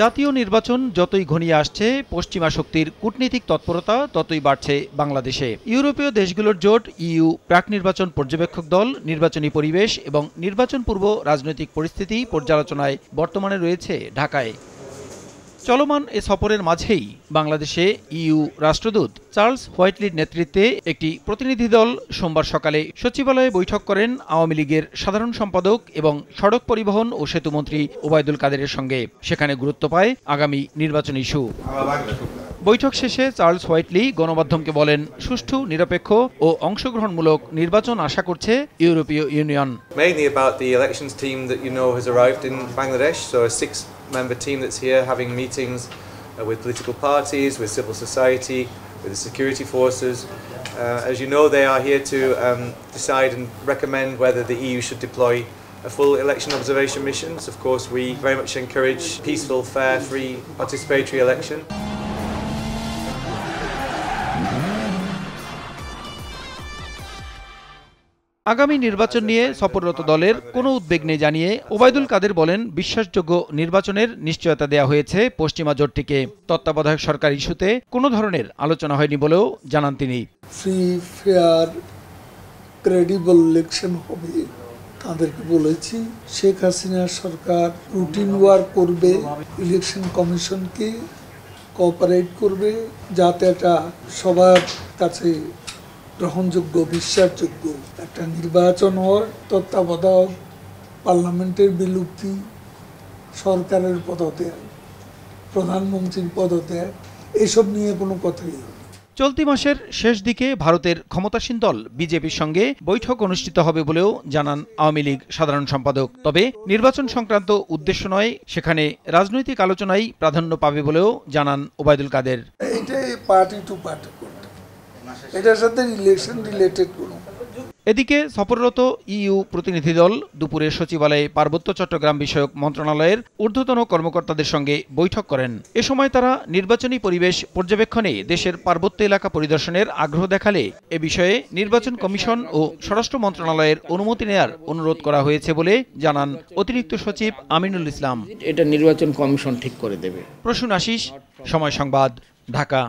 জাতীয় নির্বাচন যতই ঘনিয়ে আসছে, পশ্চিমা শক্তির কূটনীতিক তৎপরতা ততই বাড়ছে বাংলাদেশে। ইউরোপীয় দেশগুলোর জোট, ইইউ, প্রাক নির্বাচন পর্যবেক্ষক দল, নির্বাচনী পরিবেশ এবং নির্বাচন পূর্ব রাজনৈতিক পরিস্থিতি পর্যালোচনায় বর্তমানে রয়েছে ঢাকায়। চলমান এ সফরের মাঝেই বাংলাদেশে ইইউ রাষ্ট্রদূত চার্লস হোয়াইটলির নেতৃত্বে একটি প্রতিনিধি দল সোমবার সকালে সচিবালয়ে বৈঠক করেন আওয়ামী লীগের সাধারণ সম্পাদক এবং সড়ক পরিবহন ও সেতুমন্ত্রী ওবায়দুল কাদেরের সঙ্গে। সেখানে গুরুত্ব পায় আগামী নির্বাচন ইস্যু। বৈঠক শেষে চার্লস হোয়াইটলি গণমাধ্যমকে বলেন, সুষ্ঠু, নিরপেক্ষ ও অংশগ্রহণমূলক নির্বাচন আশা করছে ইউরোপীয় union. Member team that's here having meetings uh, with political parties, with civil society, with the security forces. Uh, as you know, they are here to um, decide and recommend whether the EU should deploy a full election observation missions. Of course, we very much encourage peaceful, fair, free, participatory election. আগামী নির্বাচন নিয়ে সফররত দলের কোনো উদ্বেগ নেই জানিয়ে ওবায়দুল কাদের বলেন, বিশ্বাসযোগ্য নির্বাচনের নিশ্চয়তা দেওয়া হয়েছে পশ্চিমা জোটটিকে। তত্ত্বাবধায়ক সরকার ইস্যুতে কোনো ধরনের আলোচনা হয়নি বলেও জানান তিনি। ফ্রি, ফেয়ার, ক্রেডিবল ইলেকশন হবে, তাদেরকে বলেছি, শেখ হাসিনা সরকার রুটিন ওয়ার্ক করবে, ইলেকশন কমিশনকে কোঅপারেট করবে, যাতে এটা সবার কাছে গ্রহণযোগ্য বিশ্বাসযোগ্য একটা নির্বাচন হয় তত্ত্বাবধায়ক পার্লামেন্টের বিলুপ্তি সরকারের পদত্যাগ প্রধানমন্ত্রীর পদত্যাগ এসব নিয়ে কোনো কথাই হয়নি চলতি মাসের শেষ দিকে ভারতের ক্ষমতাসীন দল বিজেপির সঙ্গে বৈঠক অনুষ্ঠিত হবে বলেও জানান আওয়ামী লীগ সাধারণ সম্পাদক। তবে নির্বাচন সংক্রান্ত উদ্দেশ্য নয় সেখানে রাজনৈতিক আলোচনাই প্রাধান্য পাবে বলেও জানান ওবায়দুল কাদের। এইটাই পার্টি টু পার্টি এটার সাথে ইলেকশন রিলেটেড কোনো। এদিকে সফররত ইইউ প্রতিনিধি দল দুপুরে সচিবালয়ে পার্বত্য চট্টগ্রাম বিষয়ক মন্ত্রণালয়ের ঊর্ধ্বতন কর্মকর্তাদের সঙ্গে বৈঠক করেন। এ সময় তারা নির্বাচনী পরিবেশ পর্যবেক্ষণে দেশের পার্বত্য এলাকা পরিদর্শনের আগ্রহ দেখালে। এ বিষয়ে নির্বাচন কমিশন ও স্বরাষ্ট্র মন্ত্রণালয়ের অনুমতি নেয়ার অনুরোধ করা হয়েছে বলে জানান অতিরিক্ত সচিব আমিনুল ইসলাম। এটা নির্বাচন কমিশন ঠিক করে দেবে। প্রসূন আশিস সময় সংবাদ ঢাকা।